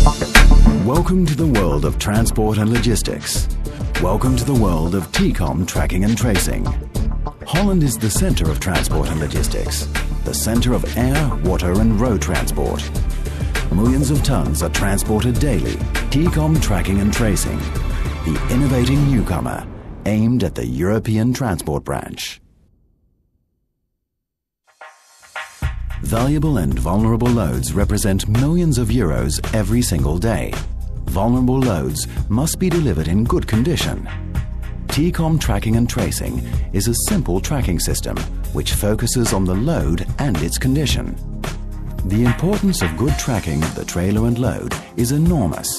Welcome to the world of transport and logistics. Welcome to the world of T Comm tracking and tracing. Holland is the center of transport and logistics, the center of air, water and road transport. Millions of tons are transported daily. T Comm tracking and tracing, the innovating newcomer aimed at the European transport branch. Valuable and vulnerable loads represent millions of euros every single day. Vulnerable loads must be delivered in good condition. T Comm Tracking and Tracing is a simple tracking system which focuses on the load and its condition. The importance of good tracking of the trailer and load is enormous.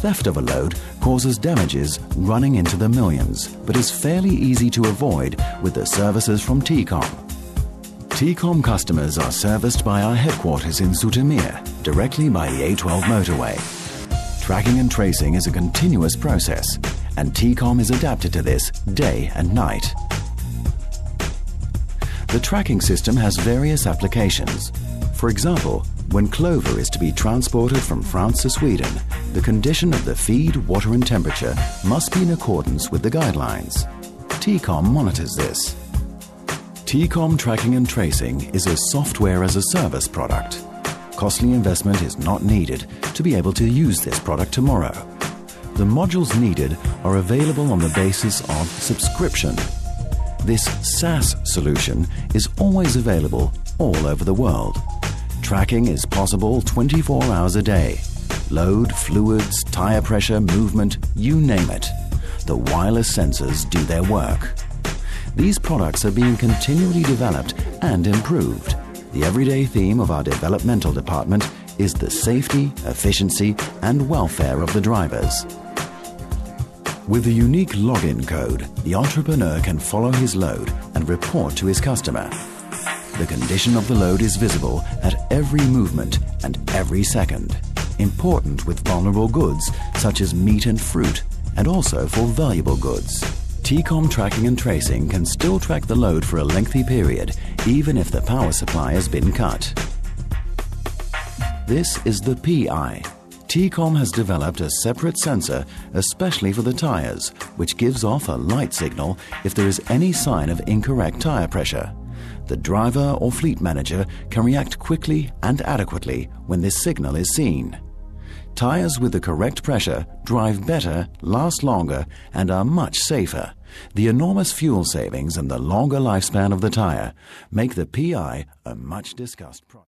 Theft of a load causes damages running into the millions, but is fairly easy to avoid with the services from T Comm. T Comm customers are serviced by our headquarters in Zoetermeer, directly by the A12 motorway. Tracking and tracing is a continuous process, and T Comm is adapted to this day and night. The tracking system has various applications. For example, when clover is to be transported from France to Sweden, the condition of the feed, water and temperature must be in accordance with the guidelines. T Comm monitors this. T Comm Tracking and Tracing is a software as a service product. Costly investment is not needed to be able to use this product tomorrow. The modules needed are available on the basis of subscription. This SaaS solution is always available all over the world. Tracking is possible 24 hours a day. Load, fluids, tire pressure, movement, you name it. The wireless sensors do their work. These products are being continually developed and improved. The everyday theme of our developmental department is the safety, efficiency and welfare of the drivers. With a unique login code, the entrepreneur can follow his load and report to his customer. The condition of the load is visible at every movement and every second. Important with vulnerable goods such as meat and fruit, and also for valuable goods. T Comm tracking and tracing can still track the load for a lengthy period, even if the power supply has been cut. This is the PI. T Comm has developed a separate sensor especially for the tires, which gives off a light signal if there is any sign of incorrect tire pressure. The driver or fleet manager can react quickly and adequately when this signal is seen. Tires with the correct pressure drive better, last longer, and are much safer. The enormous fuel savings and the longer lifespan of the tire make the PI a much discussed product.